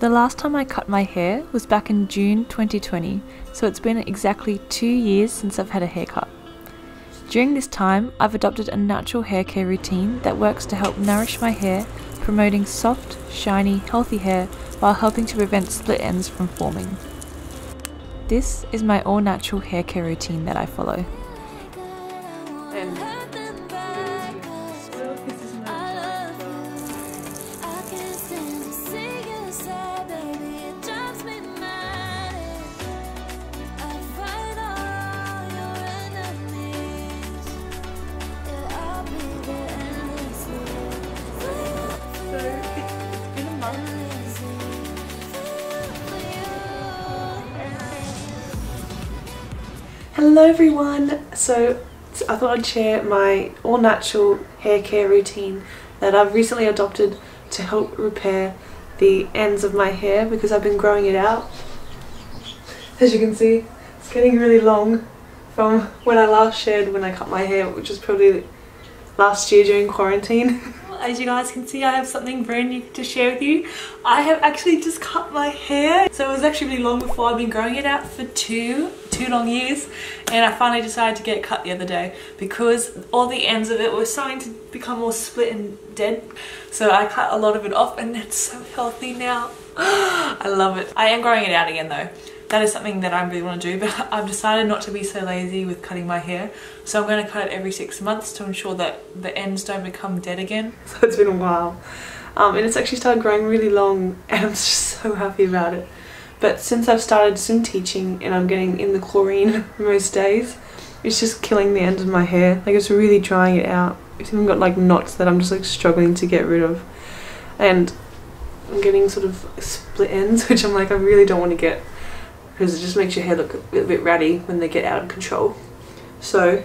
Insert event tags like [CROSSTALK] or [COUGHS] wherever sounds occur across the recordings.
The last time I cut my hair was back in June 2020, so it's been exactly two years since I've had a haircut. During this time, I've adopted a natural hair care routine that works to help nourish my hair, promoting soft, shiny, healthy hair while helping to prevent split ends from forming. This is my all natural hair care routine that I follow. Everyone! So I thought I'd share my all natural hair care routine that I've recently adopted to help repair the ends of my hair because I've been growing it out. As you can see, it's getting really long from when I last shared when I cut my hair, which was probably last year during quarantine. [LAUGHS] As you guys can see, I have something brand new to share with you. I have actually just cut my hair. So it was actually really long before. I've been growing it out for two, two long years. And I finally decided to get it cut the other day because all the ends of it were starting to become more split and dead. So I cut a lot of it off and it's so healthy now. [GASPS] I love it. I am growing it out again though that is something that I really want to do but I've decided not to be so lazy with cutting my hair. So I'm going to cut it every six months to ensure that the ends don't become dead again. [LAUGHS] So it's been a while. Um, and it's actually started growing really long [LAUGHS] and I'm just so happy about it. But since I've started swim teaching and I'm getting in the chlorine [LAUGHS] most days it's just killing the ends of my hair. Like it's really drying it out. It's even got like knots that I'm just like struggling to get rid of. And I'm getting sort of split ends which I'm like I really don't want to get because it just makes your hair look a little bit ratty when they get out of control. So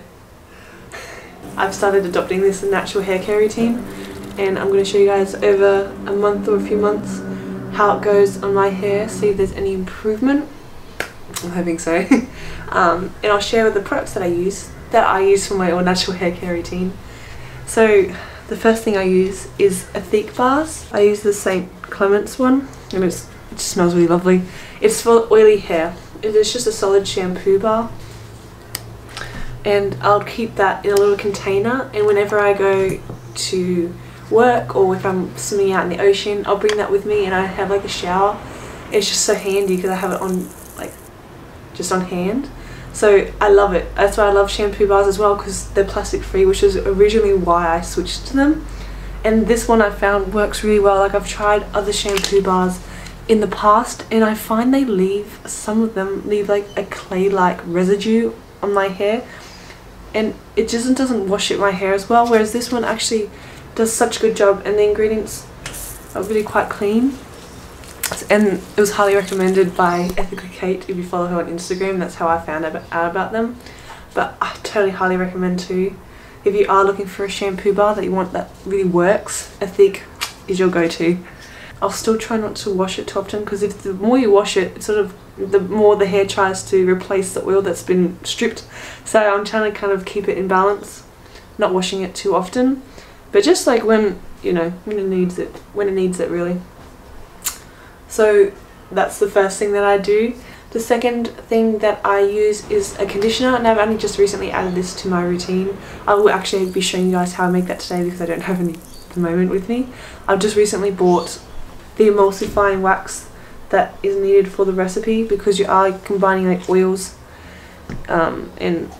I've started adopting this natural hair care routine and I'm going to show you guys over a month or a few months how it goes on my hair, see if there's any improvement. I'm hoping so. [LAUGHS] um, and I'll share with the products that I use, that I use for my all natural hair care routine. So the first thing I use is Ethique bars. I use the St. Clements one and it's it smells really lovely. It's for oily hair. It is just a solid shampoo bar. And I'll keep that in a little container and whenever I go to work or if I'm swimming out in the ocean, I'll bring that with me and I have like a shower. It's just so handy because I have it on like just on hand. So I love it. That's why I love shampoo bars as well because they're plastic free which is originally why I switched to them. And this one I found works really well. Like I've tried other shampoo bars in the past and I find they leave, some of them leave like a clay-like residue on my hair and it just doesn't wash it my hair as well whereas this one actually does such a good job and the ingredients are really quite clean. And it was highly recommended by Ethically Kate if you follow her on Instagram that's how I found out about them. But I totally highly recommend too if you are looking for a shampoo bar that you want that really works Ethique is your go-to I'll still try not to wash it too often because if the more you wash it, sort of the more the hair tries to replace the oil that's been stripped. So I'm trying to kind of keep it in balance, not washing it too often, but just like when you know when it needs it, when it needs it really. So that's the first thing that I do. The second thing that I use is a conditioner and I've only just recently added this to my routine. I will actually be showing you guys how I make that today because I don't have any at the moment with me. I've just recently bought the emulsifying wax that is needed for the recipe because you are combining like oils um, and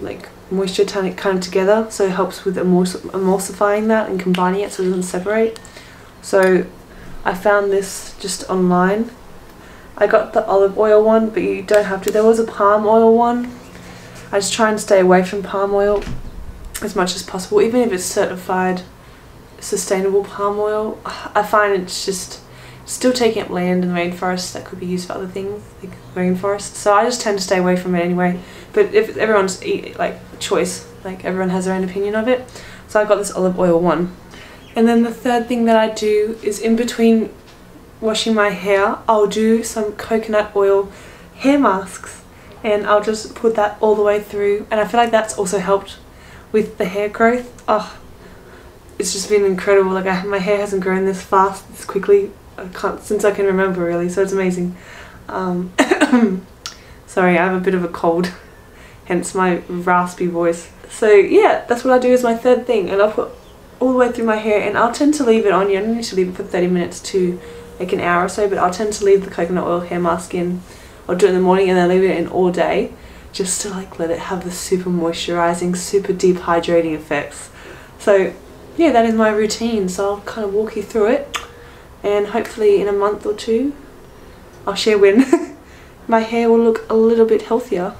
like moisture kind of together so it helps with emuls emulsifying that and combining it so it doesn't separate. So I found this just online. I got the olive oil one but you don't have to. There was a palm oil one. I just try and stay away from palm oil as much as possible even if it's certified sustainable palm oil, I find it's just still taking up land in the rainforest that could be used for other things, like rainforest. So I just tend to stay away from it anyway. But if everyone's like choice, like everyone has their own opinion of it. So I got this olive oil one. And then the third thing that I do is in between washing my hair, I'll do some coconut oil hair masks and I'll just put that all the way through and I feel like that's also helped with the hair growth. Oh, it's just been incredible. Like I, my hair hasn't grown this fast, this quickly I since I can remember really. So it's amazing. Um, [COUGHS] sorry, I have a bit of a cold, [LAUGHS] hence my raspy voice. So yeah, that's what I do as my third thing, and I'll put all the way through my hair, and I'll tend to leave it on. You only need to leave it for 30 minutes to like an hour or so, but I'll tend to leave the coconut oil hair mask in, or do it in the morning, and then leave it in all day, just to like let it have the super moisturizing, super deep hydrating effects. So yeah, that is my routine. So I'll kind of walk you through it, and hopefully in a month or two, I'll share when [LAUGHS] my hair will look a little bit healthier.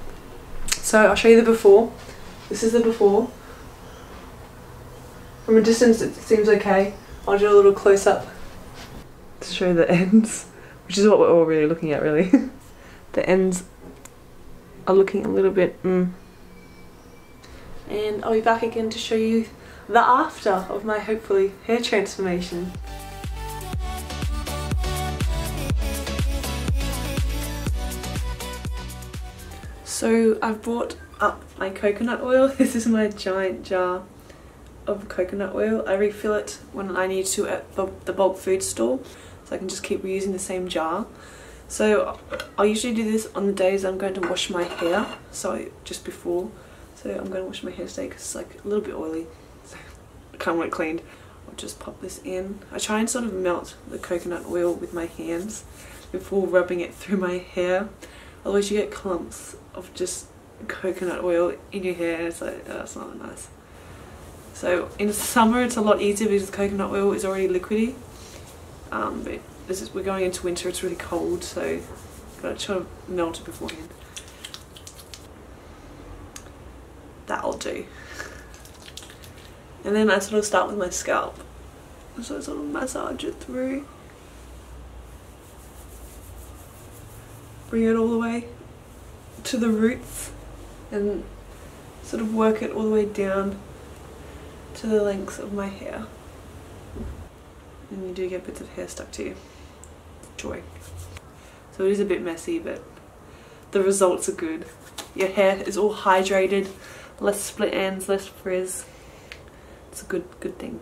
So I'll show you the before. This is the before. From a distance it seems okay. I'll do a little close up to show the [LAUGHS] ends, which is what we're all really looking at really. [LAUGHS] the ends are looking a little bit mm. And I'll be back again to show you the after of my hopefully hair transformation. So I've brought up my coconut oil. [LAUGHS] This is my giant jar of coconut oil. I refill it when I need to at the bulk food store so I can just keep reusing the same jar. So I usually do this on the days I'm going to wash my hair, so just before. So I'm going to wash my hair today because it's like a little bit oily. Want it cleaned. I'll just pop this in. I try and sort of melt the coconut oil with my hands before rubbing it through my hair. Otherwise you get clumps of just coconut oil in your hair. It's like, oh, that's not nice. So in summer it's a lot easier because coconut oil is already liquidy. Um, but this is we're going into winter. It's really cold, so gotta try to melt it beforehand. That'll do. And then I sort of start with my scalp. So I sort of massage it through. Bring it all the way to the roots and sort of work it all the way down to the length of my hair. And you do get bits of hair stuck to you. Joy. So it is a bit messy, but the results are good. Your hair is all hydrated, less split ends, less frizz. It's a good, good thing.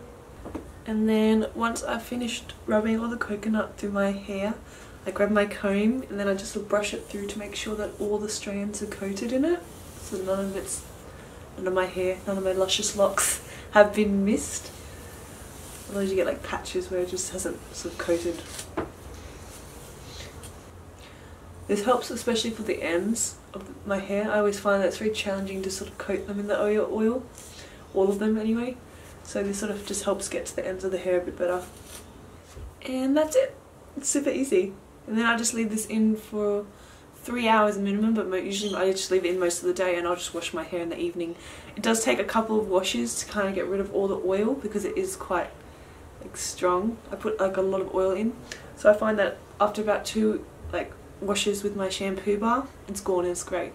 And then once I've finished rubbing all the coconut through my hair, I grab my comb and then I just brush it through to make sure that all the strands are coated in it. So none of it's, none of my hair, none of my luscious locks [LAUGHS] have been missed. Otherwise you get like patches where it just hasn't sort of coated. This helps especially for the ends of my hair. I always find that it's very challenging to sort of coat them in the oil, oil all of them anyway. So this sort of just helps get to the ends of the hair a bit better. And that's it. It's super easy. And then I just leave this in for three hours minimum, but usually I just leave it in most of the day and I'll just wash my hair in the evening. It does take a couple of washes to kind of get rid of all the oil because it is quite like strong. I put like a lot of oil in. So I find that after about two like washes with my shampoo bar, it's gone and it's great.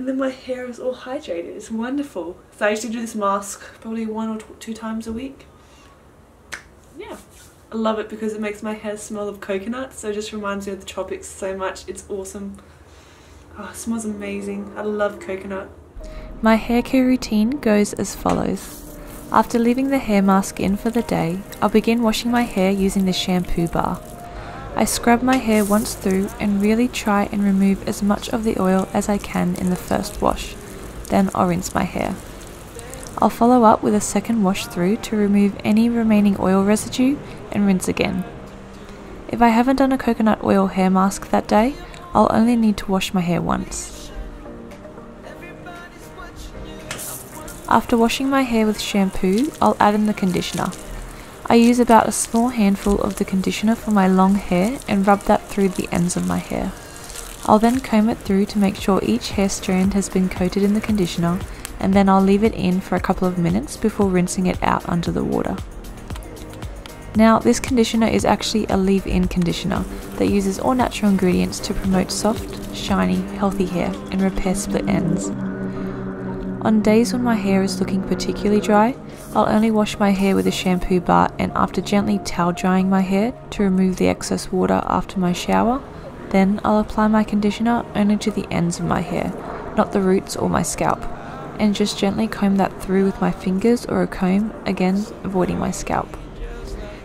And then my hair is all hydrated. It's wonderful. So I usually do this mask probably one or two times a week. Yeah. I love it because it makes my hair smell of coconut, so it just reminds me of the tropics so much. It's awesome. Oh, it smells amazing. I love coconut. My hair care routine goes as follows. After leaving the hair mask in for the day, I'll begin washing my hair using the shampoo bar. I scrub my hair once through and really try and remove as much of the oil as I can in the first wash. Then I'll rinse my hair. I'll follow up with a second wash through to remove any remaining oil residue and rinse again. If I haven't done a coconut oil hair mask that day, I'll only need to wash my hair once. After washing my hair with shampoo, I'll add in the conditioner. I use about a small handful of the conditioner for my long hair and rub that through the ends of my hair. I'll then comb it through to make sure each hair strand has been coated in the conditioner and then I'll leave it in for a couple of minutes before rinsing it out under the water. Now this conditioner is actually a leave-in conditioner that uses all natural ingredients to promote soft, shiny, healthy hair and repair split ends. On days when my hair is looking particularly dry, I'll only wash my hair with a shampoo bar and after gently towel drying my hair to remove the excess water after my shower, then I'll apply my conditioner only to the ends of my hair, not the roots or my scalp and just gently comb that through with my fingers or a comb, again avoiding my scalp.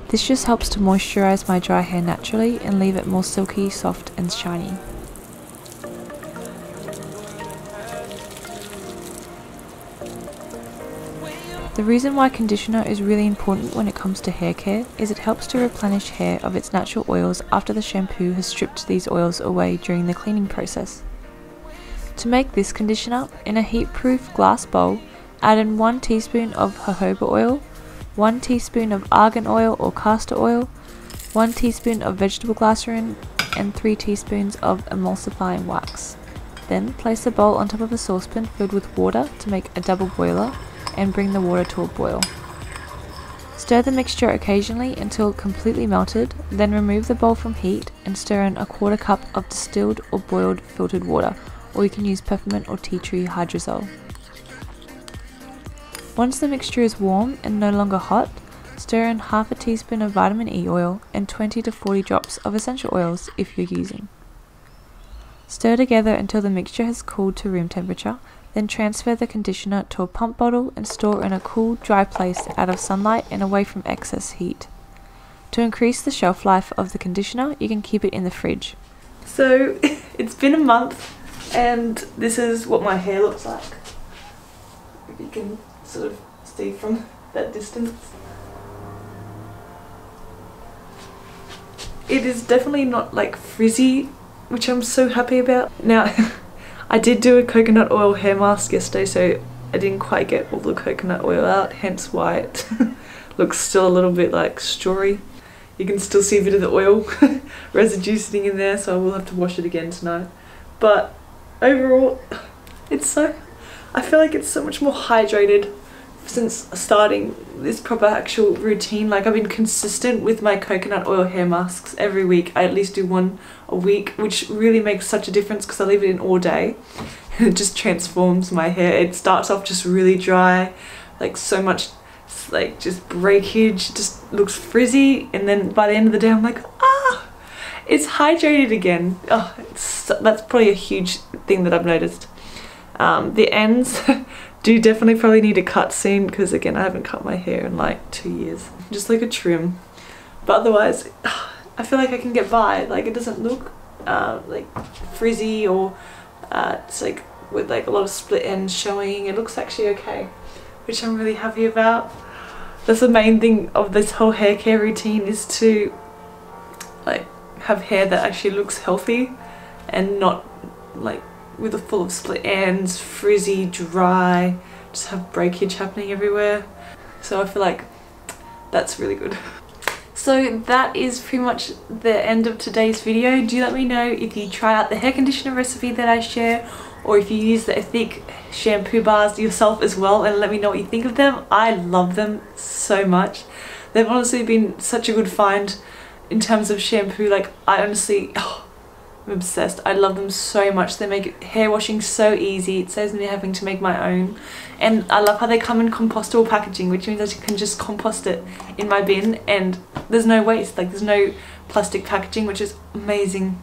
This just helps to moisturise my dry hair naturally and leave it more silky, soft and shiny. The reason why conditioner is really important when it comes to hair care is it helps to replenish hair of its natural oils after the shampoo has stripped these oils away during the cleaning process. To make this conditioner, in a heat-proof glass bowl, add in 1 teaspoon of jojoba oil, 1 teaspoon of argan oil or castor oil, 1 teaspoon of vegetable glycerin, and 3 teaspoons of emulsifying wax. Then place the bowl on top of a saucepan filled with water to make a double boiler and bring the water to a boil. Stir the mixture occasionally until completely melted, then remove the bowl from heat and stir in a quarter cup of distilled or boiled filtered water, or you can use peppermint or tea tree hydrosol. Once the mixture is warm and no longer hot, stir in half a teaspoon of vitamin E oil and 20 to 40 drops of essential oils if you're using. Stir together until the mixture has cooled to room temperature then transfer the conditioner to a pump bottle and store in a cool, dry place out of sunlight and away from excess heat. To increase the shelf life of the conditioner, you can keep it in the fridge. So [LAUGHS] it's been a month and this is what my hair looks like. If you can sort of see from that distance. It is definitely not like frizzy, which I'm so happy about. Now [LAUGHS] I did do a coconut oil hair mask yesterday so I didn't quite get all the coconut oil out hence why it [LAUGHS] looks still a little bit like strawy. You can still see a bit of the oil [LAUGHS] residue sitting in there so I will have to wash it again tonight. But overall [SIGHS] it's so I feel like it's so much more hydrated since starting this proper actual routine like I've been consistent with my coconut oil hair masks every week. I at least do one a week which really makes such a difference because I leave it in all day. And [LAUGHS] it just transforms my hair. It starts off just really dry like so much like just breakage just looks frizzy and then by the end of the day I'm like ah! It's hydrated again. Oh that's probably a huge thing that I've noticed. Um, the ends [LAUGHS] do definitely probably need a cut soon because again I haven't cut my hair in like two years. Just like a trim. But otherwise, [SIGHS] I feel like I can get by. Like it doesn't look uh, like frizzy or uh, it's like with like a lot of split ends showing. It looks actually okay, which I'm really happy about. That's the main thing of this whole hair care routine is to like have hair that actually looks healthy and not like with a full of split ends, frizzy, dry, just have breakage happening everywhere. So I feel like that's really good. So that is pretty much the end of today's video. Do let me know if you try out the hair conditioner recipe that I share or if you use the Ethique shampoo bars yourself as well and let me know what you think of them. I love them so much. They've honestly been such a good find in terms of shampoo. Like I honestly, oh, I'm obsessed. I love them so much. They make hair washing so easy. It saves me having to make my own. And I love how they come in compostable packaging, which means I can just compost it in my bin and there's no waste. Like there's no plastic packaging, which is amazing.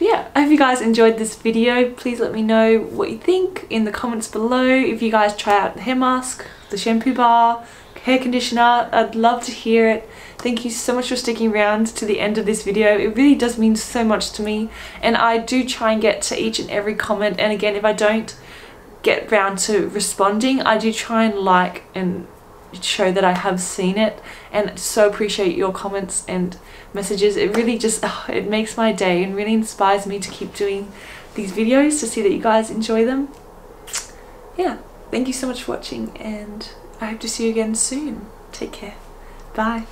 yeah, I hope you guys enjoyed this video. Please let me know what you think in the comments below. If you guys try out the hair mask, the shampoo bar, hair conditioner, I'd love to hear it. Thank you so much for sticking around to the end of this video. It really does mean so much to me and I do try and get to each and every comment and again if I don't get round to responding I do try and like and show that I have seen it and so appreciate your comments and messages. It really just, [LAUGHS] oh, it makes my day and really inspires me to keep doing these videos to see that you guys enjoy them. Yeah, thank you so much for watching and I hope to see you again soon. Take care. Bye.